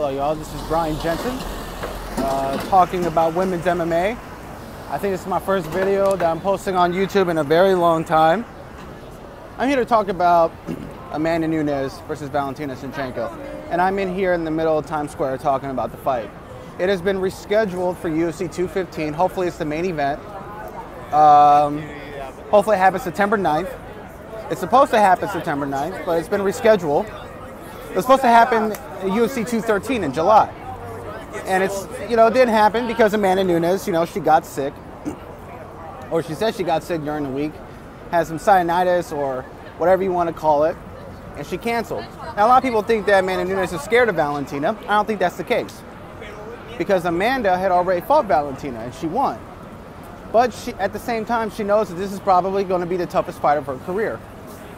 Hello, y'all. This is Brian Jensen uh, talking about women's MMA. I think this is my first video that I'm posting on YouTube in a very long time. I'm here to talk about Amanda Nunes versus Valentina Shevchenko. And I'm in here in the middle of Times Square talking about the fight. It has been rescheduled for UFC 215. Hopefully, it's the main event. Um, hopefully, it happens September 9th. It's supposed to happen September 9th, but it's been rescheduled. It was supposed to happen UFC 213 in July. And it's, you know, it didn't happen because Amanda Nunes, you know, she got sick. Or she said she got sick during the week, had some sinusitis or whatever you want to call it, and she canceled. Now, a lot of people think that Amanda Nunes is scared of Valentina. I don't think that's the case. Because Amanda had already fought Valentina and she won. But she, at the same time, she knows that this is probably going to be the toughest fight of her career.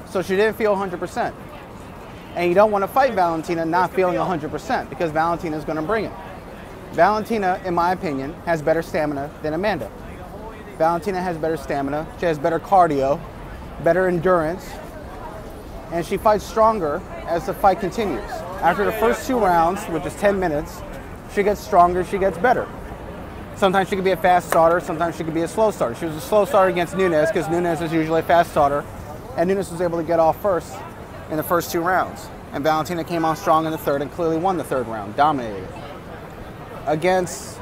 So she didn't feel 100%. And you don't want to fight Valentina not feeling 100% because Valentina is going to bring it. Valentina, in my opinion, has better stamina than Amanda. Valentina has better stamina, she has better cardio, better endurance, and she fights stronger as the fight continues. After the first two rounds, which is 10 minutes, she gets stronger, she gets better. Sometimes she could be a fast starter, sometimes she could be a slow starter. She was a slow starter against Nunes because Nunes is usually a fast starter, and Nunes was able to get off first in the first two rounds. And Valentina came on strong in the third and clearly won the third round, dominated. Against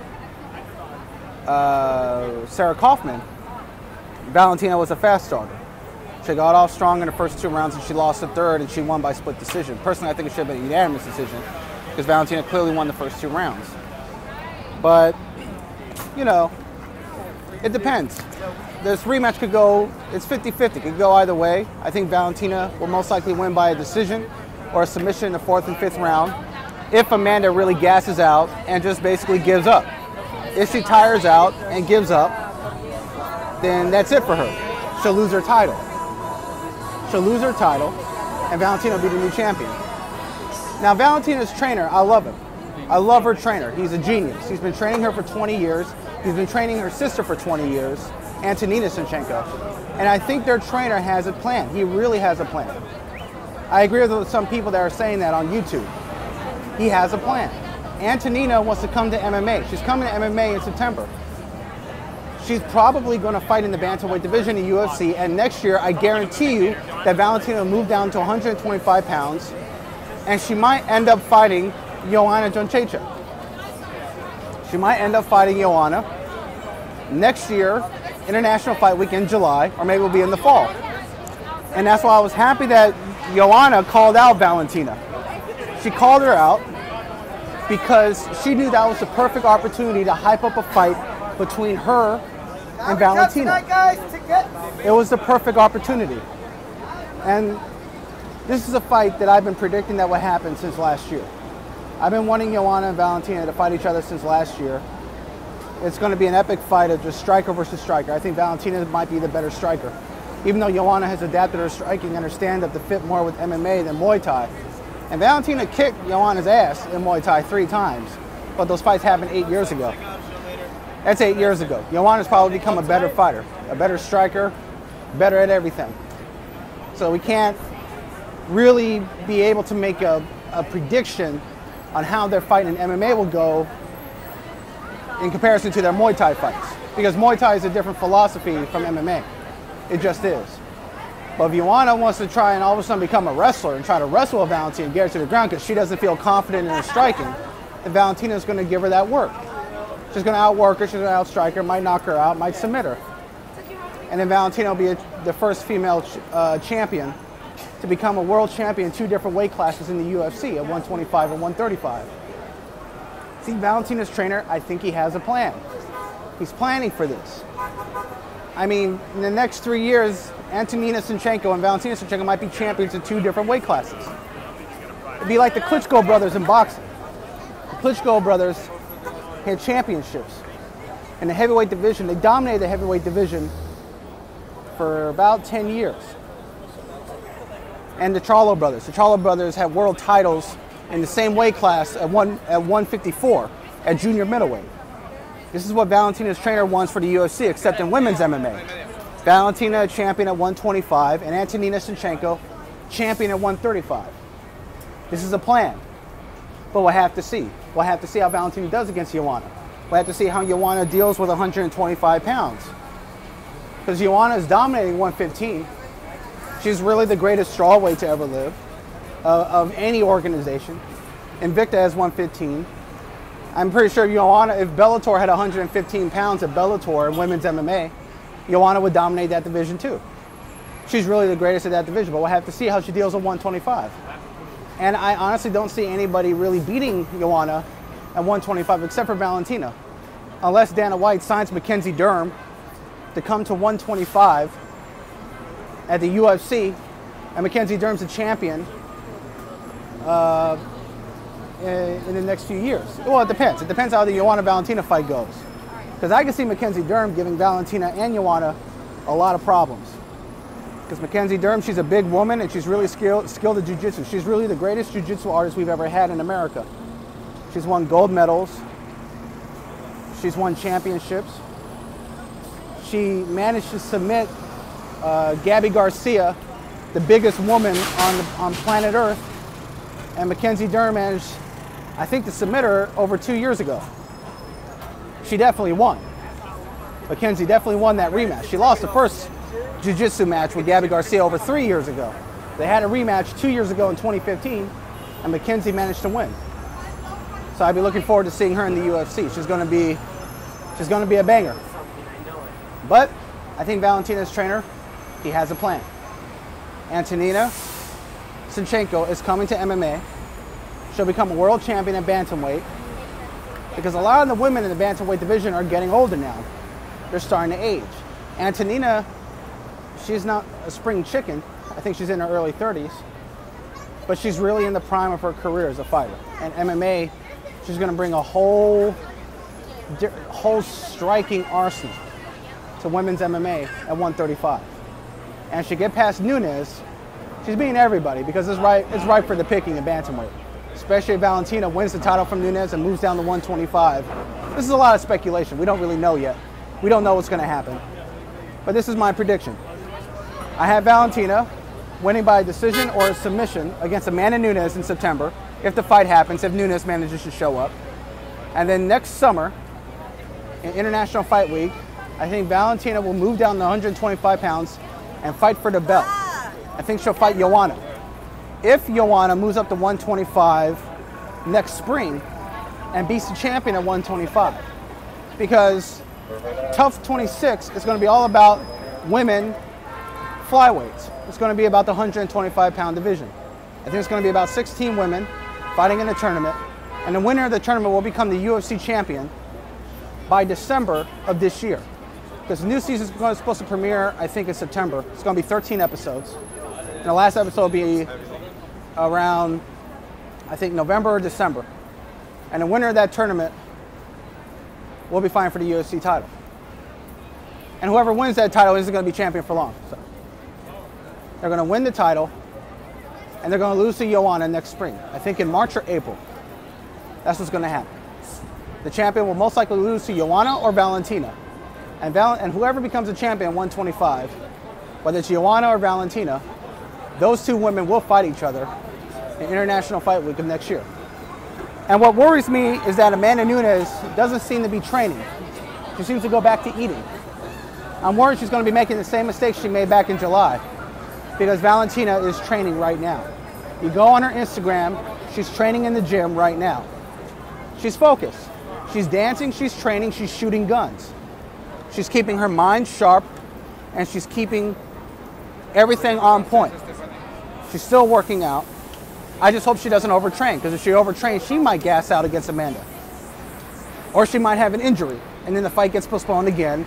uh, Sarah Kaufman, Valentina was a fast starter. She got off strong in the first two rounds and she lost the third and she won by split decision. Personally, I think it should have been a unanimous decision because Valentina clearly won the first two rounds. But, you know, it depends. This rematch could go, it's 50 50, It could go either way. I think Valentina will most likely win by a decision or a submission in the fourth and fifth round if Amanda really gasses out and just basically gives up. If she tires out and gives up, then that's it for her. She'll lose her title. She'll lose her title, and Valentina will be the new champion. Now, Valentina's trainer, I love him. I love her trainer. He's a genius. He's been training her for 20 years. He's been training her sister for 20 years, Antonina Shevchenko. And I think their trainer has a plan. He really has a plan. I agree with some people that are saying that on YouTube. He has a plan. Antonina wants to come to MMA. She's coming to MMA in September. She's probably going to fight in the bantamweight division in UFC, and next year, I guarantee you that Valentina will move down to 125 pounds, and she might end up fighting Joanna Jędrzejczyk. She might end up fighting Joanna next year, International Fight Week in July, or maybe it'll be in the fall. And that's why I was happy that Joanna called out Valentina. She called her out because she knew that was the perfect opportunity to hype up a fight between her and Valentina. It was the perfect opportunity. And this is a fight that I've been predicting that would happen since last year. I've been wanting Joanna and Valentina to fight each other since last year. It's going to be an epic fight of just striker versus striker. I think Valentina might be the better striker. Even though Joanna has adapted her striking and her stand-up to fit more with MMA than Muay Thai. And Valentina kicked Joanna's ass in Muay Thai three times, but those fights happened eight years ago. That's eight years ago. Joanna's probably become a better fighter, a better striker, better at everything. So we can't really be able to make a, a prediction on how their fight in MMA will go in comparison to their Muay Thai fights. Because Muay Thai is a different philosophy from MMA. It just is. But if Joanna wants to try and all of a sudden become a wrestler and try to wrestle with Valentina and get her to the ground because she doesn't feel confident in her striking, then Valentina is going to give her that work. She's going to outwork her, she's going to outstrike her, might knock her out, might submit her. And then Valentina will be a, the first female ch uh, champion to become a world champion in two different weight classes in the UFC at 125 and 135. See, Valentina's trainer, I think he has a plan. He's planning for this. I mean, in the next three years, Antonina Shevchenko and Valentina Shevchenko might be champions in two different weight classes. It'd be like the Klitschko brothers in boxing. The Klitschko brothers had championships. In the heavyweight division, they dominated the heavyweight division for about 10 years. And the Charlo brothers. The Charlo brothers had world titles in the same weight class at, one, at 154 at junior middleweight. This is what Valentina's trainer wants for the UFC, except in women's MMA. Valentina champion at 125 and Antonina Shevchenko champion at 135. This is a plan. but we'll have to see. We'll have to see how Valentina does against Joanna. We'll have to see how Joanna deals with 125 pounds. Because Joanna is dominating 115. She's really the greatest strawweight to ever live of any organization. Invicta has 115. I'm pretty sure Joanna, if Bellator had 115 pounds at Bellator in women's MMA, Joanna would dominate that division too. She's really the greatest at that division, but we'll have to see how she deals with 125. And I honestly don't see anybody really beating Joanna at 125 except for Valentina. Unless Dana White signs Mackenzie Dern to come to 125 at the UFC, and Mackenzie Dern's a champion uh, in, in, the next few years. Well, it depends. It depends how the Joanna Valentina fight goes. Because I can see Mackenzie Dern giving Valentina and Joanna a lot of problems. Because Mackenzie Dern, she's a big woman and she's really skilled, skilled at jiu-jitsu. She's really the greatest jiu-jitsu artist we've ever had in America. She's won gold medals. She's won championships. She managed to submit uh, Gabby Garcia, the biggest woman on, the, on planet Earth, and Mackenzie Dern managed, I think, to submit her over two years ago. She definitely won. Mackenzie definitely won that rematch. She lost the first jiu-jitsu match with Gabby Garcia over three years ago. They had a rematch two years ago in 2015, and Mackenzie managed to win. So I'd be looking forward to seeing her in the UFC. She's going to be, she's going to be a banger. But I think Valentina's trainer, he has a plan. Antonina Shevchenko is coming to MMA. She'll become a world champion at bantamweight because a lot of the women in the bantamweight division are getting older now. They're starting to age. Antonina, she's not a spring chicken. I think she's in her early 30s, but she's really in the prime of her career as a fighter. And MMA she's going to bring a whole, whole striking arsenal to women's MMA at 135. And she get past Nunes, she's beating everybody because it's right, it's right for the picking in bantamweight. Especially if Valentina wins the title from Nunes and moves down to 125. This is a lot of speculation. We don't really know yet. We don't know what's going to happen. But this is my prediction. I have Valentina winning by decision or submission against Amanda Nunes in September if the fight happens, if Nunes manages to show up. And then next summer, in International Fight Week, I think Valentina will move down to 125 pounds and fight for the belt. I think she'll fight Joanna. If Joanna moves up to 125 next spring and beats the champion at 125. Because TUF 26 is going to be all about women flyweights. It's going to be about the 125 pound division. I think it's going to be about 16 women fighting in the tournament, and the winner of the tournament will become the UFC champion by December of this year. Because the new season is supposed to premiere, I think, in September. It's going to be 13 episodes. And the last episode will be around, I think, November or December. And the winner of that tournament will be fighting for the UFC title. And whoever wins that title isn't going to be champion for long. So they're going to win the title and they're going to lose to Joanna next spring. I think in March or April. That's what's going to happen. The champion will most likely lose to Joanna or Valentina. And, Val- and whoever becomes a champion 125, whether it's Joanna or Valentina, those two women will fight each other in International Fight Week of next year. And what worries me is that Amanda Nunes doesn't seem to be training. She seems to go back to eating. I'm worried she's going to be making the same mistakes she made back in July because Valentina is training right now. You go on her Instagram, she's training in the gym right now. She's focused. She's dancing, she's training, she's shooting guns. She's keeping her mind sharp and she's keeping everything on point. She's still working out. I just hope she doesn't overtrain because if she overtrains, she might gas out against Amanda. Or she might have an injury and then the fight gets postponed again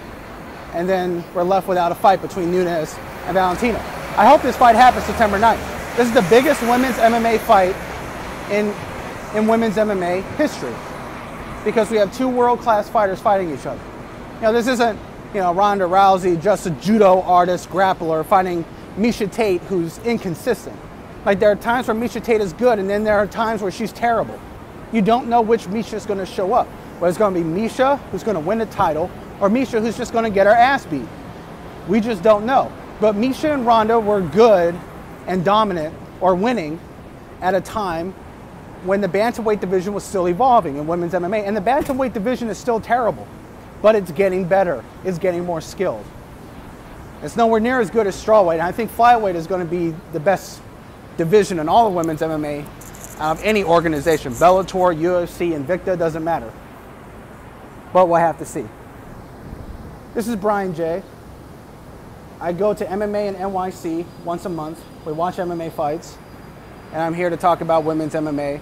and then we're left without a fight between Nunes and Valentina. I hope this fight happens September 9th. This is the biggest women's MMA fight in, in women's MMA history because we have two world-class fighters fighting each other. You know, this isn't, you know, Ronda Rousey, just a judo artist, grappler, fighting Miesha Tate, who's inconsistent. Like, there are times where Miesha Tate is good, and then there are times where she's terrible. You don't know which Miesha is going to show up. Whether it's going to be Miesha, who's going to win the title, or Miesha, who's just going to get her ass beat. We just don't know. But Miesha and Ronda were good and dominant or winning at a time when the bantamweight division was still evolving in women's MMA. And the bantamweight division is still terrible, but it's getting better. It's getting more skilled. It's nowhere near as good as strawweight. I think flyweight is going to be the best division in all of women's MMA out of any organization. Bellator, UFC, Invicta, doesn't matter. But we'll have to see. This is Brian J. I go to MMA and NYC once a month. We watch MMA fights. And I'm here to talk about women's MMA.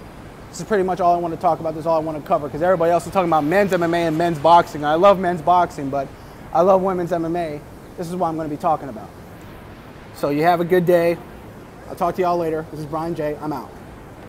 This is pretty much all I want to talk about. This is all I want to cover because everybody else is talking about men's MMA and men's boxing. I love men's boxing, but I love women's MMA. This is what I'm going to be talking about. So you have a good day. I'll talk to y'all later. This is Brian J. I'm out.